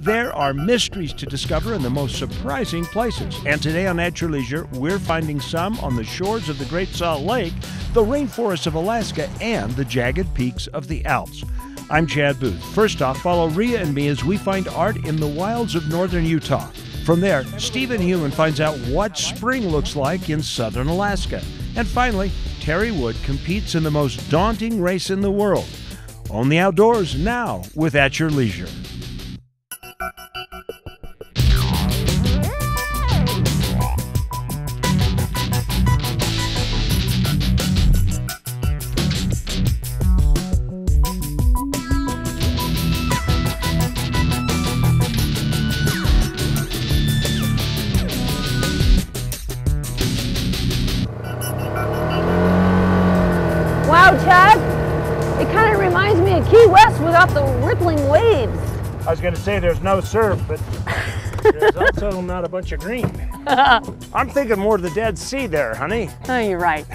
There are mysteries to discover in the most surprising places. And today on At Your Leisure, we're finding some on the shores of the Great Salt Lake, the rainforests of Alaska, and the jagged peaks of the Alps. I'm Chad Booth. First off, follow Ria and me as we find art in the wilds of northern Utah. From there, Stephen Human finds out what spring looks like in southern Alaska. And finally, Terry Wood competes in the most daunting race in the world. On the outdoors now with At Your Leisure. The rippling waves. I was going to say there's no surf, but there's also not a bunch of green. I'm thinking more of the Dead Sea there, honey. Oh, you're right.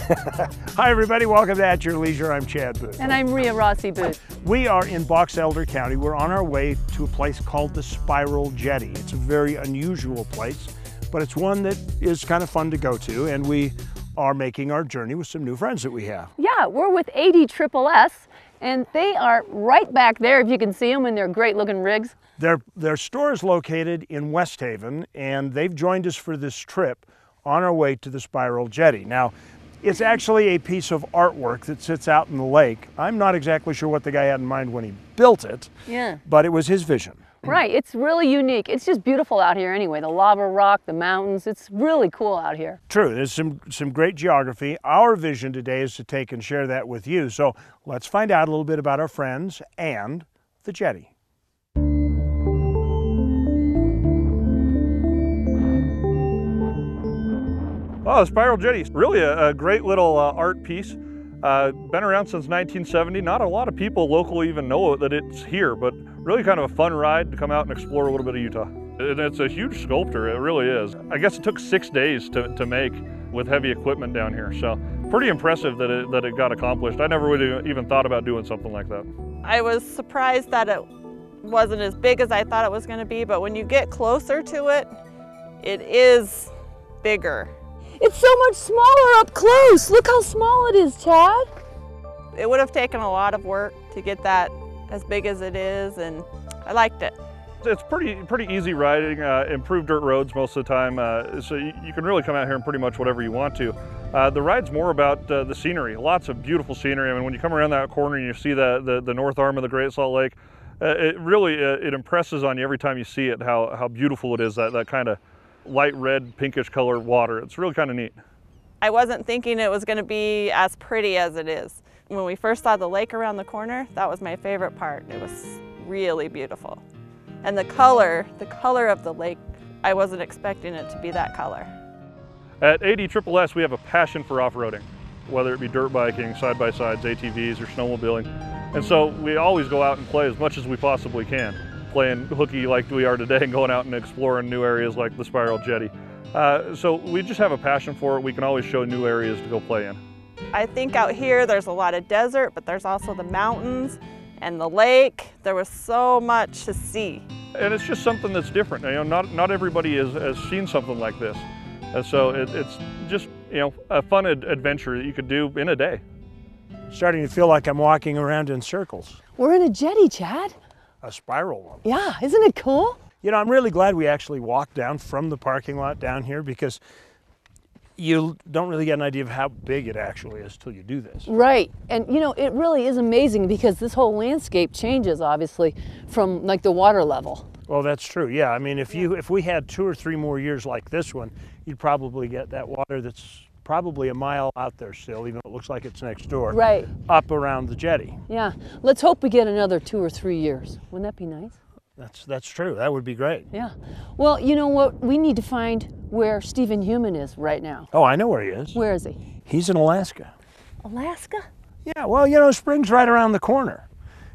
Hi, everybody. Welcome to At Your Leisure. I'm Chad Booth. And I'm Ria Rossi Booth. We are in Box Elder County. We're on our way to a place called the Spiral Jetty. It's a very unusual place, but it's one that is kind of fun to go to, and we are making our journey with some new friends that we have. Yeah, we're with AD Triple S, and they are right back there if you can see them in their great looking rigs. Their, their store is located in West Haven, and they've joined us for this trip on our way to the Spiral Jetty. Now, it's actually a piece of artwork that sits out in the lake. I'm not exactly sure what the guy had in mind when he built it, Yeah. but it was his vision. Right, it's really unique. It's just beautiful out here anyway. The lava rock, the mountains, it's really cool out here. True, there's some, some great geography. Our vision today is to take and share that with you. So let's find out a little bit about our friends and the jetty. Oh, the Spiral Jetty, really a, a great little uh, art piece. Uh, been around since 1970. Not a lot of people locally even know that it's here, but really kind of a fun ride to come out and explore a little bit of Utah. And it's a huge sculpture, it really is. I guess it took six days to, to make with heavy equipment down here. So pretty impressive that it, that it got accomplished. I never would even thought about doing something like that. I was surprised that it wasn't as big as I thought it was going to be, but when you get closer to it, it is bigger. It's so much smaller up close. Look how small it is, Chad. It would have taken a lot of work to get that as big as it is, and I liked it. It's pretty pretty easy riding, uh, improved dirt roads most of the time, uh, so you, you can really come out here and pretty much whatever you want to. Uh, the ride's more about uh, the scenery, lots of beautiful scenery. I mean, when you come around that corner and you see the, the, the north arm of the Great Salt Lake, uh, it really uh, it impresses on you every time you see it how, how beautiful it is, that, that kind of light red, pinkish color water. It's really kind of neat. I wasn't thinking it was going to be as pretty as it is. When we first saw the lake around the corner, that was my favorite part. It was really beautiful. And the color, the color of the lake, I wasn't expecting it to be that color. At AD Triple S, we have a passion for off-roading, whether it be dirt biking, side-by-sides, ATVs, or snowmobiling. And so we always go out and play as much as we possibly can, playing hooky like we are today and going out and exploring new areas like the Spiral Jetty. Uh, so we just have a passion for it. We can always show new areas to go play in. I think out here there's a lot of desert, but there's also the mountains and the lake. There was so much to see. And it's just something that's different. You know, not, not everybody has, has seen something like this. And so it, it's just, you know, a fun ad- adventure that you could do in a day. Starting to feel like I'm walking around in circles, We're in a jetty, Chad. A spiral one. Yeah, isn't it cool? You know, I'm really glad we actually walked down from the parking lot down here because you don't really get an idea of how big it actually is till you do this. Right. And you know, it really is amazing because this whole landscape changes obviously from like the water level. Well, that's true. Yeah, I mean, if you if we had two or three more years like this one, you'd probably get that water that's probably a mile out there still, even though it looks like it's next door. Right. Up around the jetty. Yeah. Let's hope we get another two or three years. Wouldn't that be nice? That's that's true. That would be great. Yeah. Well, you know what? We need to find where Stephen Human is right now. Oh, I know where he is. Where is he? He's in Alaska. Alaska? Yeah, well, you know, spring's right around the corner.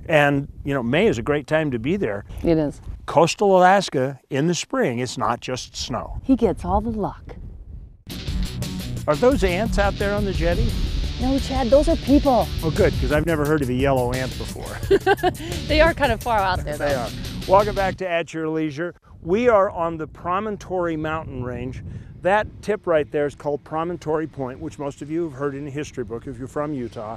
And, you know, May is a great time to be there. It is. Coastal Alaska in the spring, it's not just snow. He gets all the luck. Are those ants out there on the jetty? No, Chad, those are people. Oh, good, because I've never heard of a yellow ant before. They are kind of far out there, they are. Welcome back to At Your Leisure. We are on the Promontory Mountain Range. That tip right there is called Promontory Point, which most of you have heard in a history book if you're from Utah.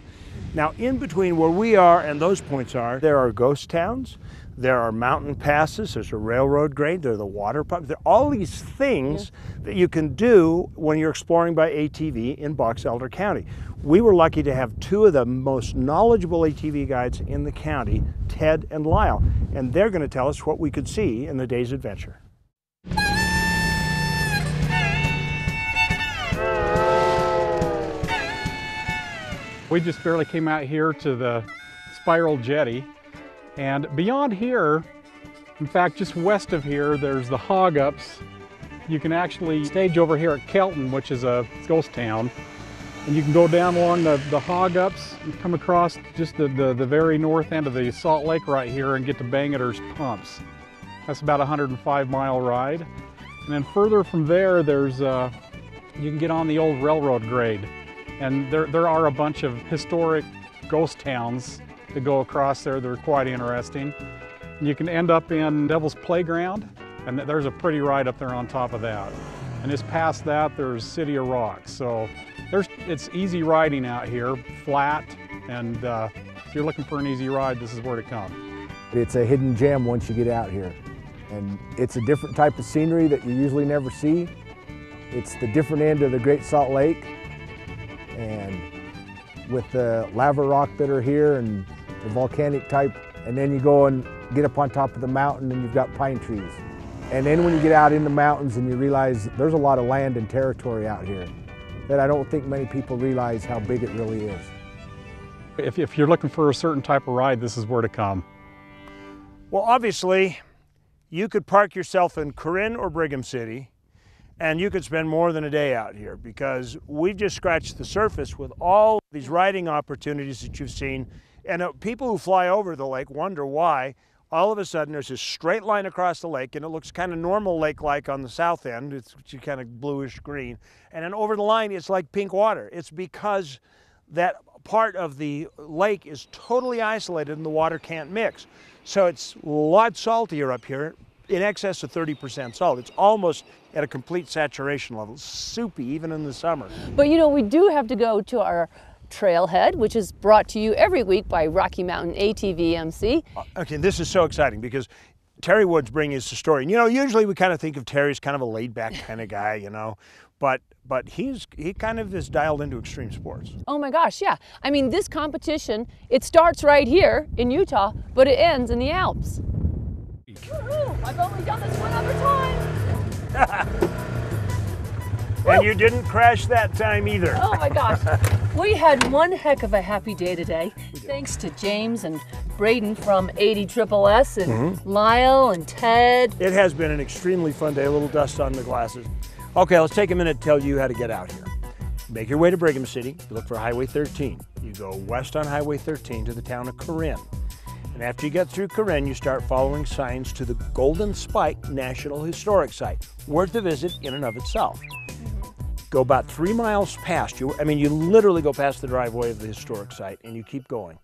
Now, in between where we are and those points are, there are ghost towns, there are mountain passes, there's a railroad grade, there are the water pumps, there are all these things that you can do when you're exploring by ATV in Box Elder County. We were lucky to have two of the most knowledgeable ATV guides in the county, Ted and Lyle, and they're going to tell us what we could see in the day's adventure. We just barely came out here to the spiral jetty and beyond here, in fact just west of here, there's the Hogups. You can actually stage over here at Kelton, which is a ghost town. And you can go down along the, the Hogups and come across just the, the, the very north end of the Salt Lake right here and get to Bangerter's Pumps. That's about a 105 mile ride. And then further from there, there's uh, you can get on the old railroad grade. And there, there are a bunch of historic ghost towns that go across there They're quite interesting. You can end up in Devil's Playground, and there's a pretty ride up there on top of that. And just past that, there's City of Rocks. So there's, it's easy riding out here, flat, and uh, if you're looking for an easy ride, this is where to come. It's a hidden gem once you get out here. And it's a different type of scenery that you usually never see. It's the different end of the Great Salt Lake, and with the lava rock that are here and the volcanic type, and then you go and get up on top of the mountain and you've got pine trees. And then when you get out in the mountains and you realize there's a lot of land and territory out here that I don't think many people realize how big it really is. If, if you're looking for a certain type of ride, this is where to come. Well, obviously, you could park yourself in Corinne or Brigham City and you could spend more than a day out here because we've just scratched the surface with all these riding opportunities that you've seen. And uh, people who fly over the lake wonder why all of a sudden there's this straight line across the lake and it looks kind of normal lake-like on the south end. It's kind of bluish green. And then over the line, it's like pink water. It's because that part of the lake is totally isolated and the water can't mix. So it's a lot saltier up here, in excess of 30% salt. It's almost at a complete saturation level, soupy even in the summer. But you know, we do have to go to our trailhead, which is brought to you every week by Rocky Mountain ATV MC. Uh, okay, this is so exciting because Terry Woods bringing us the story. And, you know, usually we kind of think of Terry as kind of a laid back kind of guy, you know, but but he's he kind of is dialed into extreme sports. Oh my gosh, yeah. I mean, this competition, it starts right here in Utah, but it ends in the Alps. I've only done this one other time. and you didn't crash that time either. Oh my gosh. we had one heck of a happy day today. Thanks to James and Braden from AD Triple S and mm -hmm. Lyle and Ted. It has been an extremely fun day, a little dust on the glasses. Okay, let's take a minute to tell you how to get out here. Make your way to Brigham City, look for Highway 13. You go west on Highway 13 to the town of Corinne. And after you get through Corinne, you start following signs to the Golden Spike National Historic Site, worth a visit in and of itself. Go about three miles past you. I mean, you literally go past the driveway of the historic site and you keep going.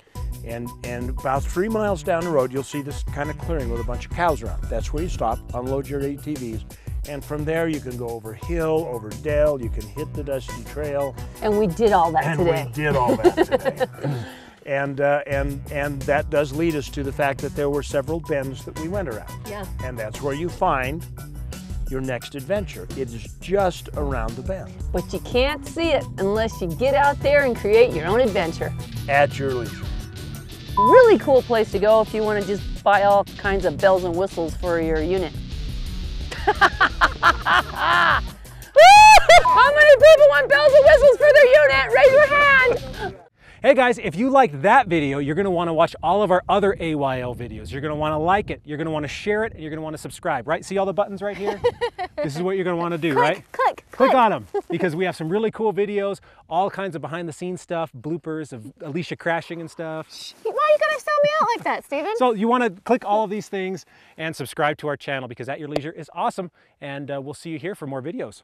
And, and about three miles down the road, you'll see this kind of clearing with a bunch of cows around. That's where you stop, unload your ATVs, and from there you can go over hill, over dale, you can hit the dusty trail. And we did all that and today. And we did all that today. And, uh, and, and that does lead us to the fact that there were several bends that we went around. Yeah. And that's where you find your next adventure. It is just around the bend. But you can't see it unless you get out there and create your own adventure. At your leisure. Really cool place to go if you want to just buy all kinds of bells and whistles for your unit. How many people want bells and whistles for their unit? Raise your hand. Hey guys, if you liked that video, you're gonna wanna watch all of our other AYL videos. You're gonna wanna like it, you're gonna wanna share it, and you're gonna wanna subscribe, right? See all the buttons right here? this is what you're gonna wanna do, click, right? Click, click. Click on them, because we have some really cool videos, all kinds of behind the scenes stuff, bloopers of Alicia crashing and stuff. Why are you gonna sell me out like that, Steven? So you wanna click all of these things and subscribe to our channel because At Your Leisure is awesome, and uh, we'll see you here for more videos.